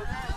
देख जल्दी